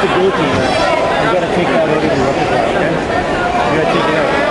with the goalkeeper. You gotta take that out of the repertoire, okay? You gotta take it out.